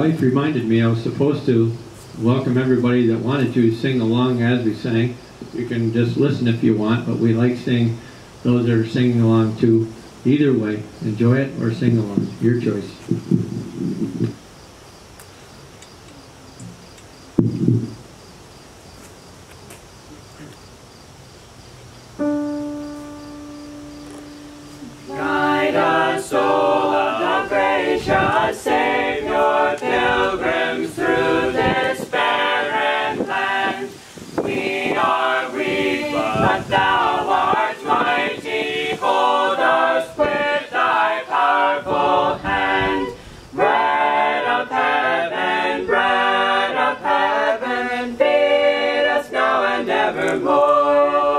wife reminded me I was supposed to welcome everybody that wanted to sing along as we sang. You can just listen if you want, but we like seeing those that are singing along too. Either way, enjoy it or sing along. Your choice. Savior, pilgrims through this barren land. We are weak, but thou art mighty. Hold us with thy powerful hand. Bread of heaven, bread of heaven, feed us now and evermore.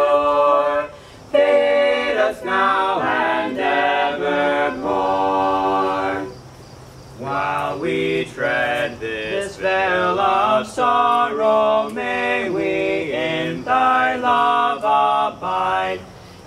We tread this vale of sorrow, may we in thy love abide.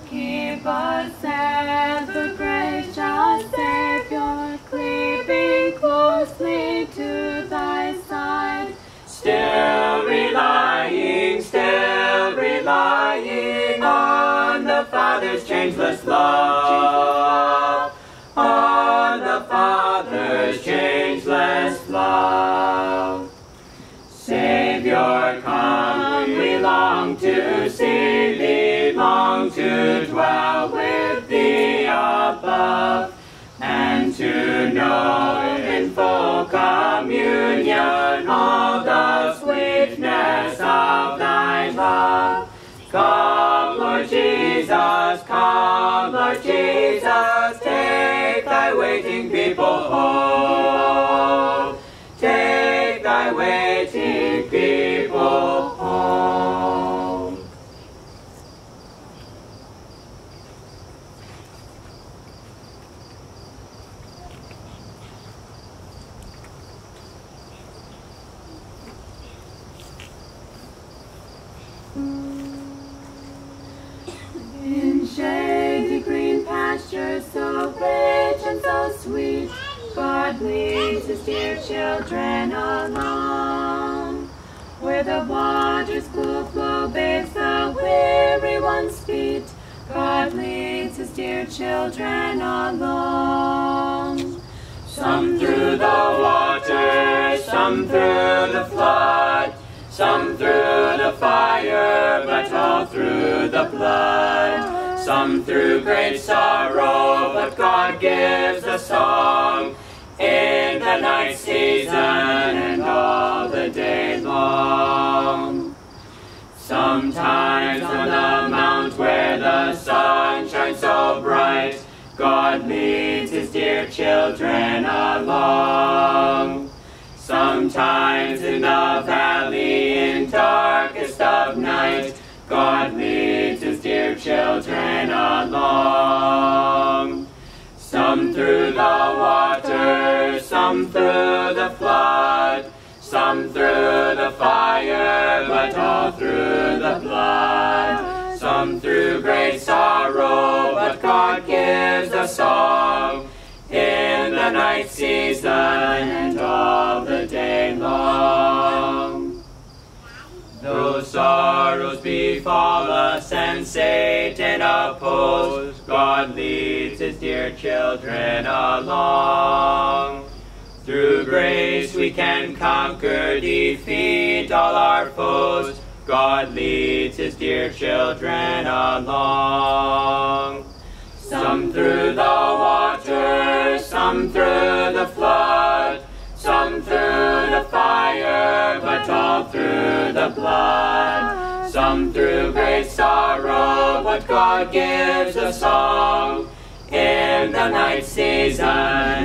Keep us at the gracious Savior, creeping closely to thy side. Still relying, still relying on the Father's changeless love. On the Father's changeless thy waiting people home. Take thy waiting people home. In shady green pastures so His dear children along. Where the waters cool flow bathes the weary one's feet, God leads his dear children along. Some through the water, some through the flood, some through the fire, but all through the blood. Some through great sorrow, but God gives a song the night season and all the day long. Sometimes on the mount where the sun shines so bright, God leads his dear children along. Sometimes in the valley in darkest of night, God leads his dear children along. Some through the water, some through the flood, some through the fire, but all through the blood. Some through great sorrow, but God gives a song in the night season and all the day long. Though sorrows befall us and Satan oppose, God leads his dear children along. Grace we can conquer, defeat all our foes. God leads his dear children along. Some through the water, some through the flood, some through the fire, but all through the blood. Some through great sorrow, but God gives a song in the night season